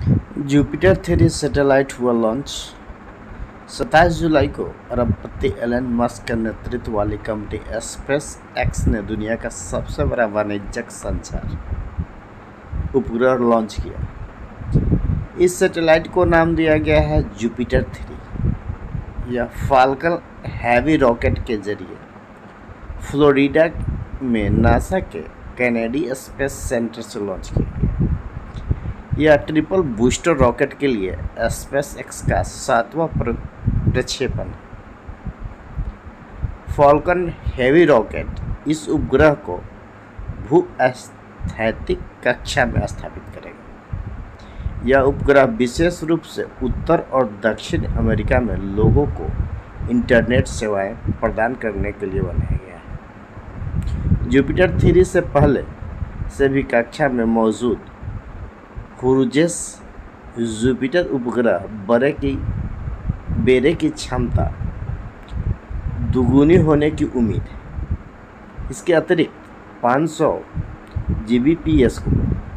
Jupiter three satellite हुआ launch 27 जुलाई को अरबपति एलन मस्क के नेतृत्व वाली कंपनी स्पेस एक्स ने दुनिया का सबसे बड़ा वाणिज्यिक संचार उपग्रह लॉन्च किया। इस सैटेलाइट को नाम दिया गया है जुपिटर थ्री यह फाल्कन हैवी रॉकेट के ज़रिए फ्लोरिडा में नासा के कैनेडी स्पेस सेंटर से लॉन्च किया गया। यह ट्रिपल बूस्टर रॉकेट के लिए स्पेस एक्स का सातवां प्रक्षेपण। फॉल्कन हेवी रॉकेट इस उपग्रह को भू स्थैतिक कक्षा में स्थापित करेगा। यह उपग्रह विशेष रूप से उत्तर और दक्षिण अमेरिका में लोगों को इंटरनेट सेवाएँ प्रदान करने के लिए बनाया गया है। जुपिटर थ्री से पहले से भी कक्षा में मौजूद क्रूजेस जुपिटर उपग्रह बड़े की बेरे की क्षमता दुगुनी होने की उम्मीद है इसके अतिरिक्त 500 जीबीपीएस को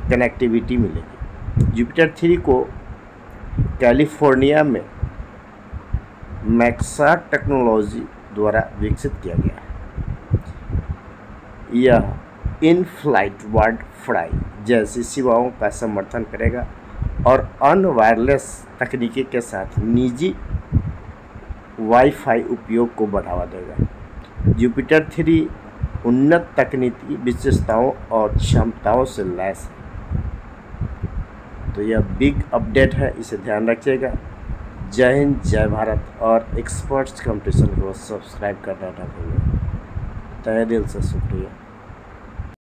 कनेक्टिविटी मिलेगी। जुपिटर थ्री को कैलिफ़ोर्निया में मैक्सा टेक्नोलॉजी द्वारा विकसित किया गया है। यह इन फ़्लाइट वर्ड फ्राई जैसी सेवाओं का समर्थन करेगा और अन्य वायरलेस तकनीकी के साथ निजी वाईफाई उपयोग को बढ़ावा देगा। जुपिटर थ्री उन्नत तकनीकी विशेषताओं और क्षमताओं से लैस है। तो यह बिग अपडेट है, इसे ध्यान रखिएगा। जय हिंद, जय भारत और एक्सपर्ट्स कंपटीशन को सब्सक्राइब करना ना भूलें। तय दिल से शुक्रिया।